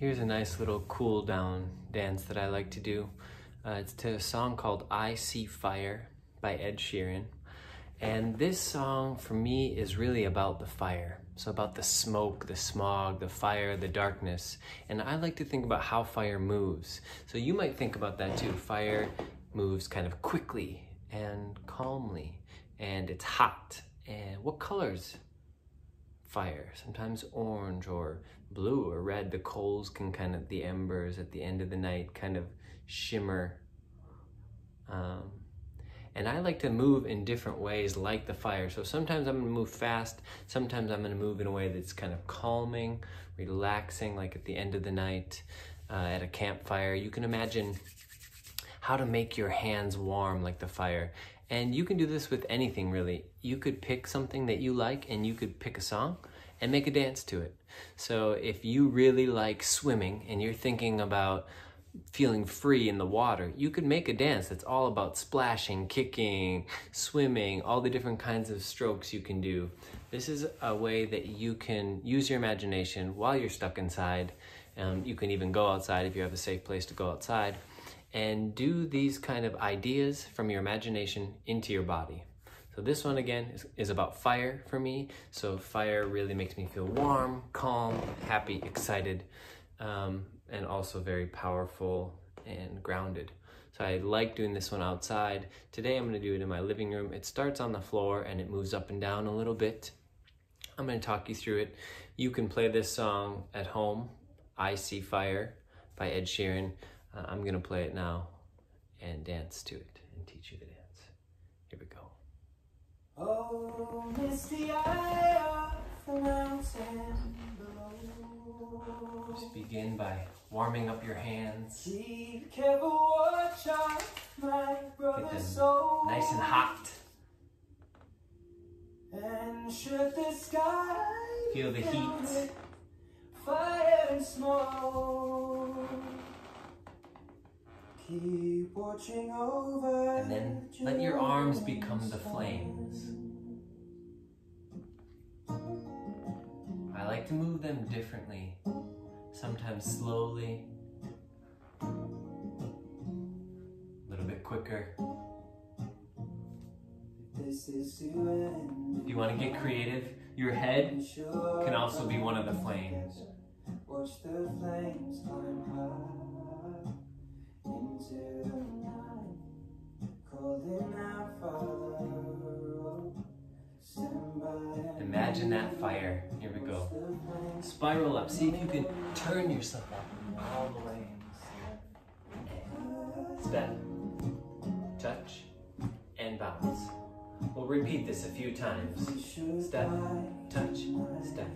Here's a nice little cool down dance that I like to do. Uh, it's to a song called I See Fire by Ed Sheeran. And this song for me is really about the fire. So about the smoke, the smog, the fire, the darkness. And I like to think about how fire moves. So you might think about that too. Fire moves kind of quickly and calmly and it's hot. And what colors fire, sometimes orange or blue or red. The coals can kind of, the embers at the end of the night kind of shimmer. Um, and I like to move in different ways like the fire. So sometimes I'm gonna move fast, sometimes I'm gonna move in a way that's kind of calming, relaxing, like at the end of the night uh, at a campfire. You can imagine how to make your hands warm like the fire. And you can do this with anything really. You could pick something that you like and you could pick a song and make a dance to it. So if you really like swimming and you're thinking about feeling free in the water, you could make a dance that's all about splashing, kicking, swimming, all the different kinds of strokes you can do. This is a way that you can use your imagination while you're stuck inside. Um, you can even go outside if you have a safe place to go outside and do these kind of ideas from your imagination into your body. So this one again is, is, about fire for me. So fire really makes me feel warm, calm, happy, excited, um, and also very powerful and grounded. So I like doing this one outside. Today I'm gonna do it in my living room. It starts on the floor and it moves up and down a little bit. I'm gonna talk you through it. You can play this song at home, I See Fire by Ed Sheeran. Uh, I'm gonna play it now and dance to it and teach you the dance. Here we go. Oh, misty eye of the mountain below. Just begin by warming up your hands. Keep careful watch out, my brother's soul. Nice and hot. And should the sky feel the heat, fire and smoke. Keep watching over. And then let your arms become the I like to move them differently, sometimes slowly, a little bit quicker. If you want to get creative, your head can also be one of the flames. Watch the flames climb high. Imagine that fire. Here we go. Spiral up. See if you can turn yourself up all the way. Step, touch, and bounce. We'll repeat this a few times. Step, touch, step,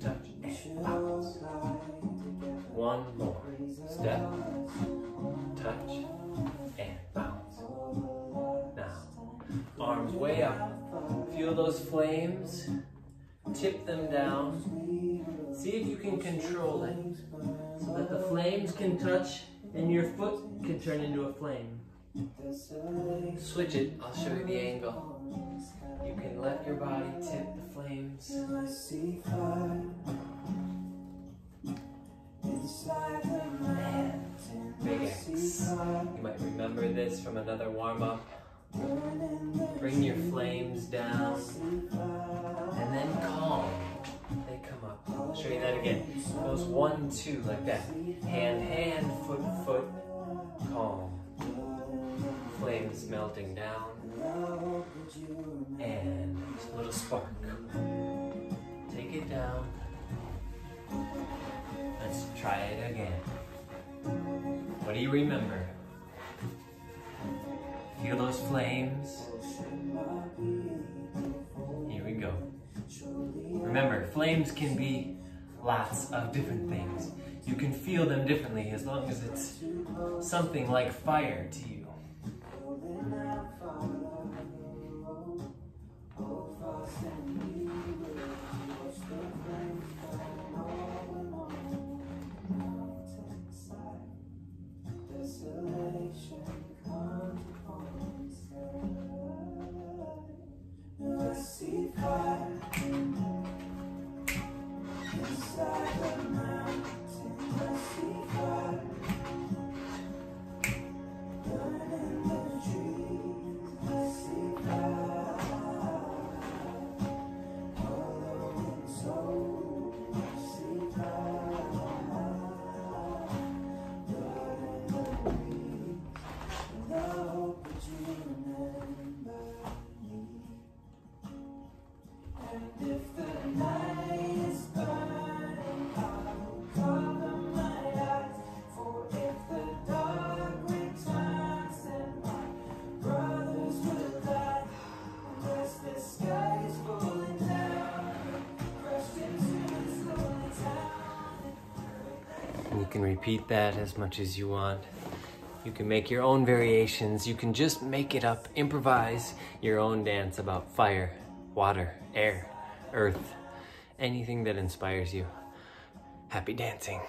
touch, and bounce. One more. Step, touch, and bounce. Now, arms way up. Feel those flames. Tip them down. See if you can control it so that the flames can touch and your foot can turn into a flame. Switch it. I'll show you the angle. You can let your body tip the flames. Big X. You might remember this from another warm-up. Bring your flames down and then calm. They come up. I'll show you that again. Goes one, two, like that. Hand, hand, foot, foot, calm. Flames melting down. And a little spark. Take it down. Let's try it again. What do you remember? Feel those flames? Here we go. Remember, flames can be lots of different things. You can feel them differently as long as it's something like fire to you. You can repeat that as much as you want. You can make your own variations. You can just make it up, improvise your own dance about fire, water, air, earth, anything that inspires you. Happy dancing.